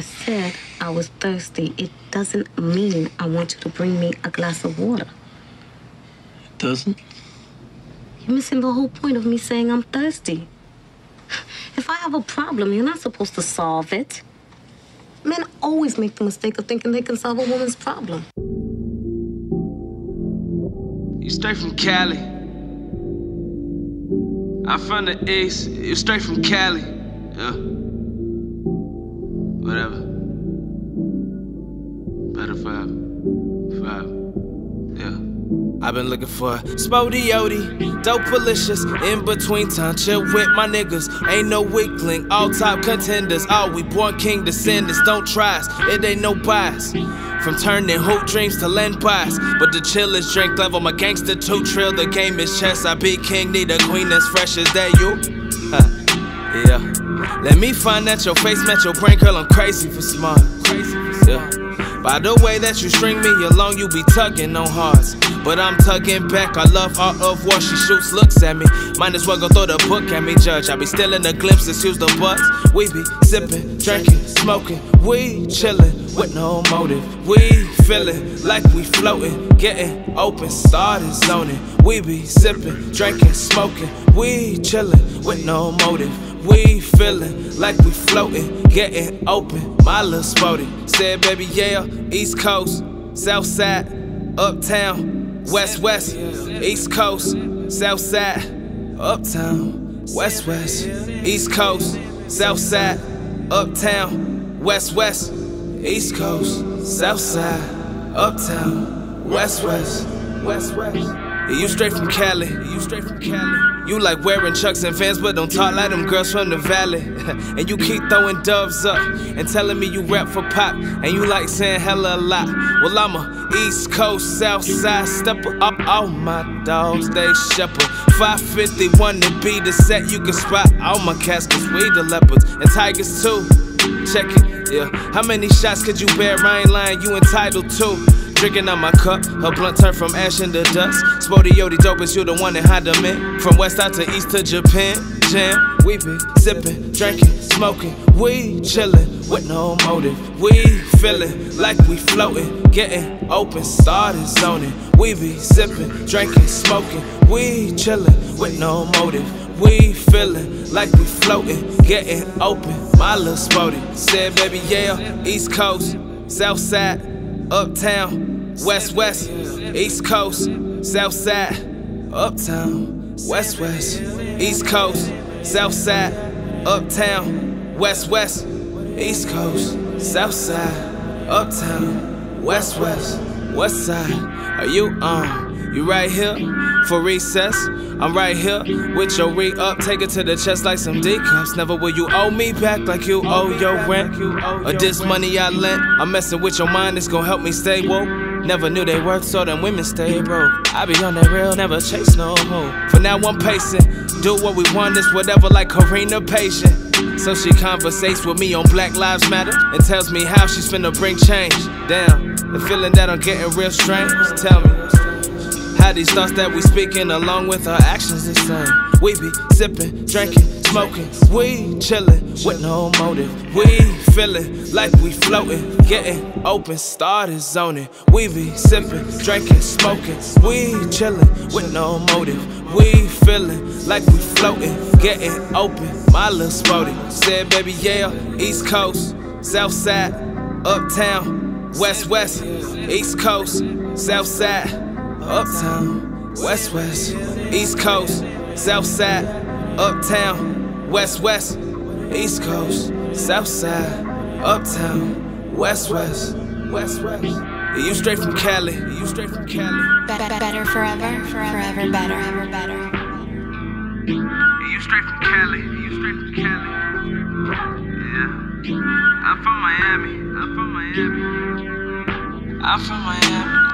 I said I was thirsty, it doesn't mean I want you to bring me a glass of water. It doesn't? You're missing the whole point of me saying I'm thirsty. If I have a problem, you're not supposed to solve it. Men always make the mistake of thinking they can solve a woman's problem. You straight from Cali. I'm from the East. You straight from Cali. Yeah. Whatever. Better forever. Forever. Yeah. I've been looking for SpottieOttie, dope delicious, in between time, chill with my niggas. Ain't no weakling, all top contenders. All we born king descendants, don't try us, it ain't no bias. From turning hoop dreams to land pies. But the chill is drink level, my gangster two trill. The game is chess. I be king, need a queen as fresh as that you. Yeah. Let me find that your face match your brain, girl. I'm crazy for smart. Crazy for yeah. By the way that you string me along, you be tugging on hearts. But I'm tugging back. I love art of war. She shoots, looks at me. Might as well go throw the book at me, judge. I be stealing the glimpses, use the butts. We be sipping, drinking, smoking. We chillin' with no motive. We feelin' like we floating, getting open, started zoning. We be sipping, drinkin', smokin'. We chillin' with no motive. We feelin' like we floating, getting open. My little sporty said, baby, yeah, East Coast, South Side, Uptown, West West, East Coast, South Side, Uptown, West West, East Coast, South Side, Uptown, West West, East Coast, South Side, Uptown, West West, West West. You straight from Cali, you straight from Cali. You like wearing chucks and fans, but don't talk like them girls from the valley. and you keep throwing doves up and telling me you rap for pop, and you like saying hella a lot. Well, I'm a East Coast, South Side stepper. Up all my dogs, they shepherd. 551 to be the set, you can spot all my cats, cause we the leopards and tigers too. Check it, yeah. How many shots could you bear? I ain't lying, you entitled to. Drinking on my cup, her blunt turned from ash into dust. SpottieOttie dope is you the one that had them in. From west out to east to Japan, jam. We be sipping, drinking, smoking. We chillin' with no motive. We feeling like we floating, getting open, started zoning. We be sipping, drinking, smoking. We chillin' with no motive. We feeling like we floating, getting open. My little sporty said, baby, yeah, East Coast, South Side, Uptown, West West, East Coast, South Side, Uptown, West West, East Coast, South Side, Uptown, West West, East Coast, South Side, Uptown, West West, West Side. Are you on? You right here for recess? I'm right here with your re up, take it to the chest like some D cups. Never will you owe me back like you owe your rent. Or this money I lent. I'm messing with your mind, it's gonna help me stay woke. Never knew they worth so them women stay broke. I be on that real, never chase no hoe. For now I'm pacing, do what we want, it's whatever like Karina patient. So she conversates with me on Black Lives Matter and tells me how she's finna bring change. Damn, the feeling that I'm getting real strange. Tell me. These thoughts that we speaking along with our actions the same. We be sipping, drinking, smoking, we chillin' with no motive. We feeling like we floating, getting open, started zoning. We be sipping, drinking, smoking, we chillin' with no motive. We feeling like we floating, getting open. My little sporty said, baby, yeah, East Coast, South Side, Uptown, West West, East Coast, South Side. Uptown, West West, East Coast, South Side, Uptown, West West, East Coast, South Side, Uptown, West West, West West. You straight from Cali, you straight from Cali. Better, better forever, forever better, ever better. You straight from Cali, you straight from Cali. Yeah, I'm from Miami, I'm from Miami. I'm from Miami.